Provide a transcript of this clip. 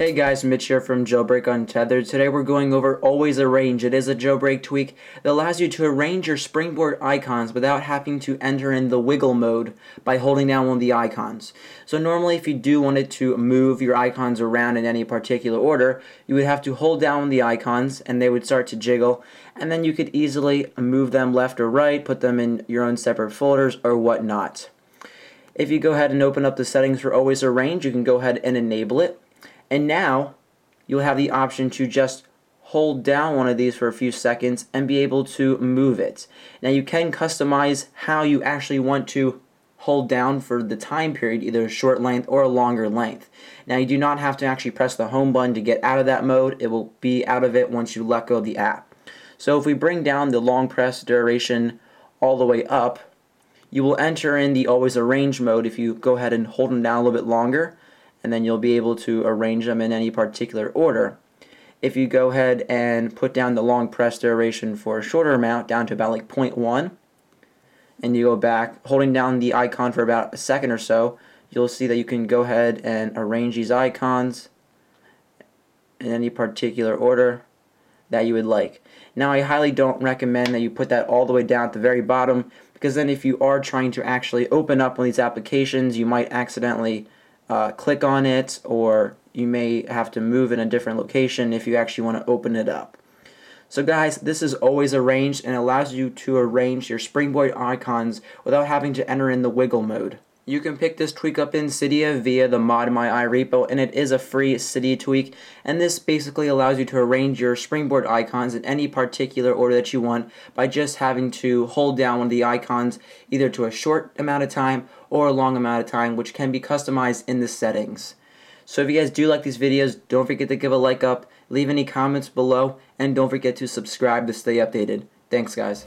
Hey guys, Mitch here from Jailbreak Untethered. Today we're going over Always Arrange. It is a jailbreak tweak that allows you to arrange your springboard icons without having to enter in the wiggle mode by holding down one of the icons. So normally if you do wanted to move your icons around in any particular order, you would have to hold down the icons and they would start to jiggle and then you could easily move them left or right, put them in your own separate folders or whatnot. If you go ahead and open up the settings for Always Arrange, you can go ahead and enable it. And now you'll have the option to just hold down one of these for a few seconds and be able to move it. Now you can customize how you actually want to hold down for the time period, either a short length or a longer length. Now you do not have to actually press the home button to get out of that mode. It will be out of it once you let go of the app. So if we bring down the long press duration all the way up, you will enter in the always arrange mode if you go ahead and hold them down a little bit longer and then you'll be able to arrange them in any particular order. If you go ahead and put down the long press duration for a shorter amount down to about like 0.1 and you go back holding down the icon for about a second or so you'll see that you can go ahead and arrange these icons in any particular order that you would like. Now I highly don't recommend that you put that all the way down at the very bottom because then if you are trying to actually open up one of these applications you might accidentally uh, click on it or you may have to move in a different location if you actually want to open it up. So guys, this is always arranged and allows you to arrange your Springboard icons without having to enter in the wiggle mode. You can pick this tweak up in Cydia via the Mod My repo, and it is a free Cydia tweak and this basically allows you to arrange your springboard icons in any particular order that you want by just having to hold down one of the icons either to a short amount of time or a long amount of time which can be customized in the settings. So if you guys do like these videos, don't forget to give a like up, leave any comments below, and don't forget to subscribe to stay updated. Thanks guys.